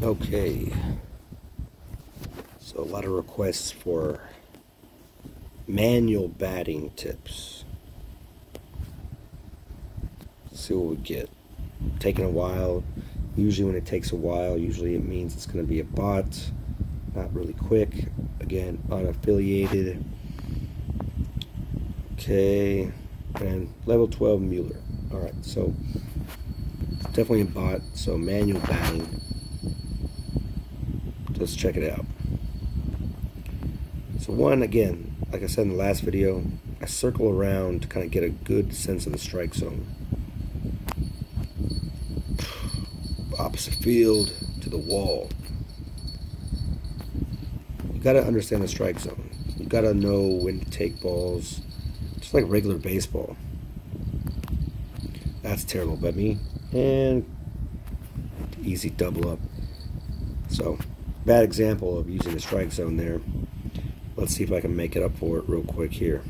Okay. So a lot of requests for manual batting tips. Let's see what we get. Taking a while. Usually when it takes a while, usually it means it's going to be a bot. Not really quick. Again, unaffiliated. Okay. And level 12 Mueller. Alright, so definitely a bot. So manual batting let's check it out. So one, again, like I said in the last video, I circle around to kind of get a good sense of the strike zone. Opposite field to the wall. You got to understand the strike zone. You got to know when to take balls, just like regular baseball. That's terrible by me. And easy double up. So bad example of using the strike zone there. Let's see if I can make it up for it real quick here.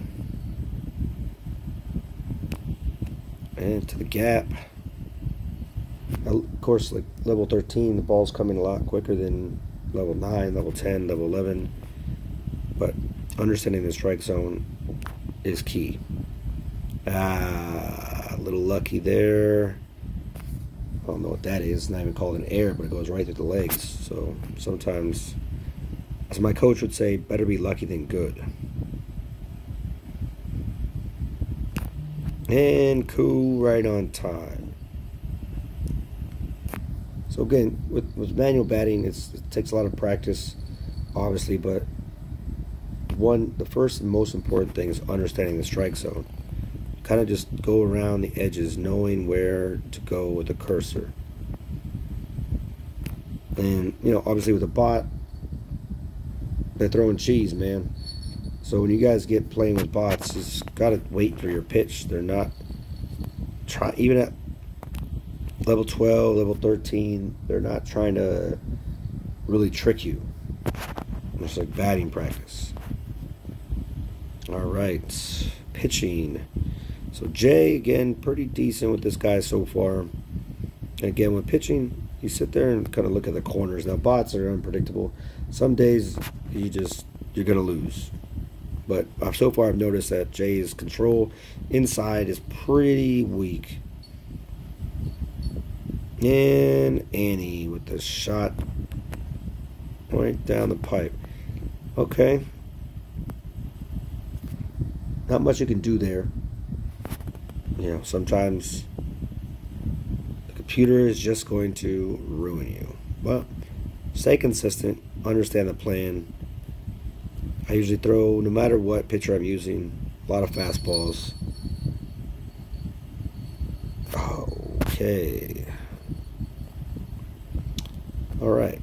And to the gap. Of course, like level 13, the ball's coming a lot quicker than level 9, level 10, level 11. But understanding the strike zone is key. Ah, a little lucky there. I don't know what that is. It's not even called an air, but it goes right through the legs. So sometimes, as my coach would say, better be lucky than good. And cool right on time. So again, with, with manual batting, it takes a lot of practice, obviously, but one, the first and most important thing is understanding the strike zone kind of just go around the edges knowing where to go with the cursor. And you know obviously with a bot they're throwing cheese man. So when you guys get playing with bots just gotta wait for your pitch. They're not try even at level 12 level 13 they're not trying to really trick you. It's like batting practice. All right pitching so Jay, again, pretty decent with this guy so far. And again, with pitching, you sit there and kind of look at the corners. Now, bots are unpredictable. Some days you just you're gonna lose. But so far, I've noticed that Jay's control inside is pretty weak. And Annie with the shot right down the pipe. Okay. Not much you can do there you know, sometimes the computer is just going to ruin you. But stay consistent, understand the plan. I usually throw, no matter what pitcher I'm using, a lot of fastballs. Okay. All right.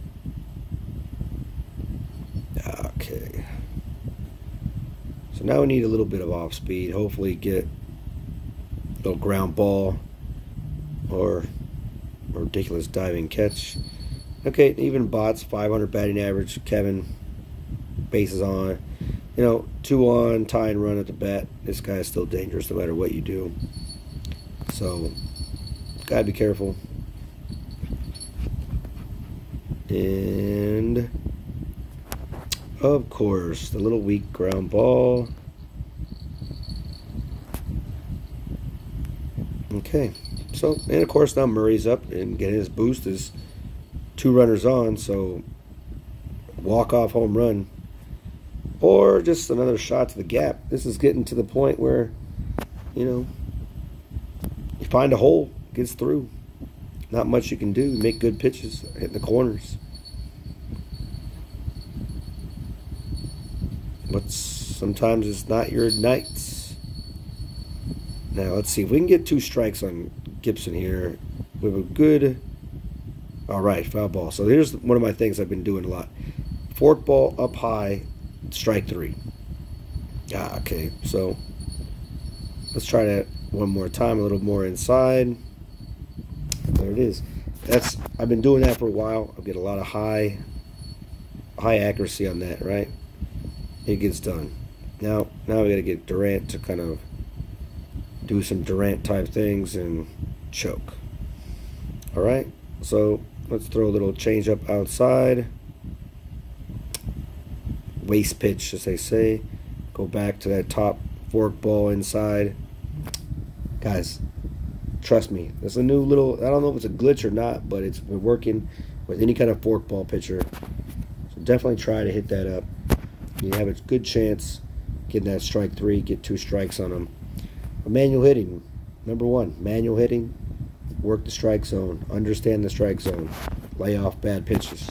Okay. So now we need a little bit of off speed. Hopefully get little ground ball or ridiculous diving catch. Okay, even bots, 500 batting average. Kevin, bases on. You know, two on, tie and run at the bat. This guy is still dangerous no matter what you do. So, gotta be careful. And, of course, the little weak ground ball. Okay, so, and of course now Murray's up and getting his boost is two runners on, so walk-off home run or just another shot to the gap. This is getting to the point where, you know, you find a hole, gets through. Not much you can do. Make good pitches, hit the corners. But sometimes it's not your nights. Now, let's see if we can get two strikes on Gibson here. We have a good. All right, foul ball. So here's one of my things I've been doing a lot. Fork ball up high, strike three. Ah, okay. So let's try that one more time, a little more inside. There it is. That's I've been doing that for a while. I get a lot of high high accuracy on that, right? It gets done. Now now we gotta get Durant to kind of do some Durant type things and choke. All right. So Let's throw a little change up outside. Waste pitch, as they say. Go back to that top fork ball inside. Guys, trust me, there's a new little, I don't know if it's a glitch or not, but it's been working with any kind of fork ball pitcher. So definitely try to hit that up. You have a good chance getting that strike three, get two strikes on them. Manual hitting, number one, manual hitting, work the strike zone, understand the strike zone, lay off bad pitches.